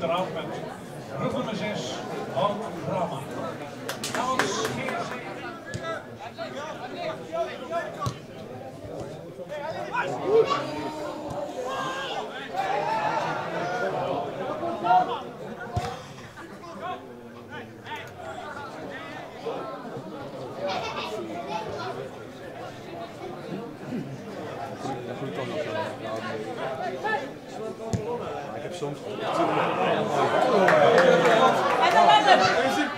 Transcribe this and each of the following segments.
eraf met nummer 6, Mark Brama. Maar ik heb soms. met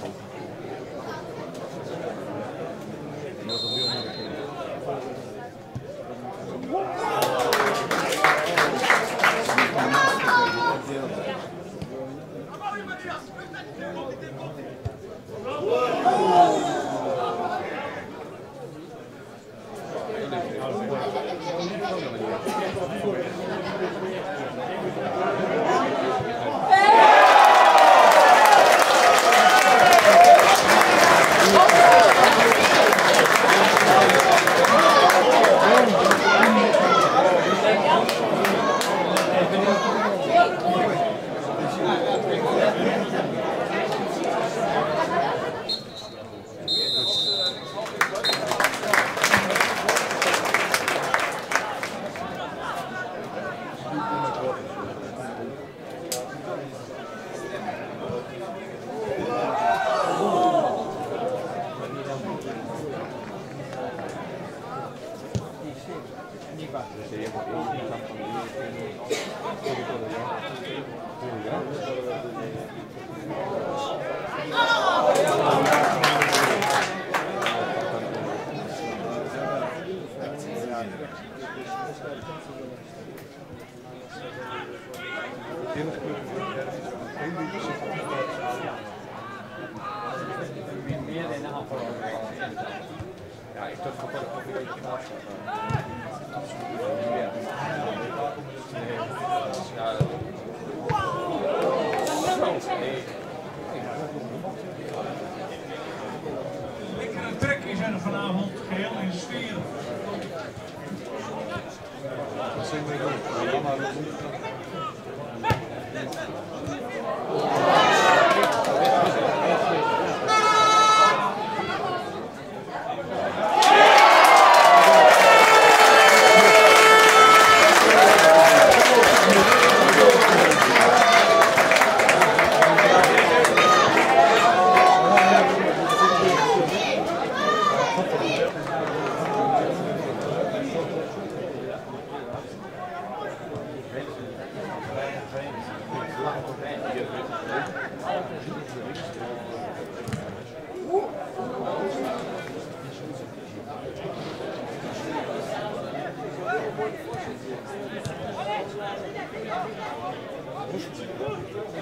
감사합니다. Ja, ik dacht dat ik een beetje er vanavond geheel in sfeer. Ja,